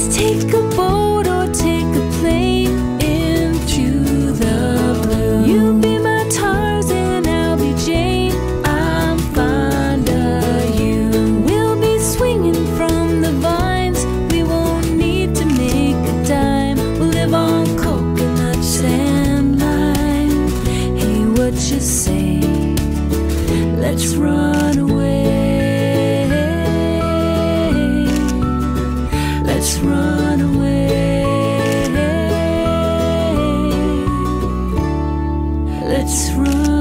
Let's take a boat or take a plane into the blue. You be my Tarzan, I'll be Jane. I'm fond of you. We'll be swinging from the vines. We won't need to make a dime. We'll live on coconuts and lime. Hey, what you say? Let's run away. run away. Let's run.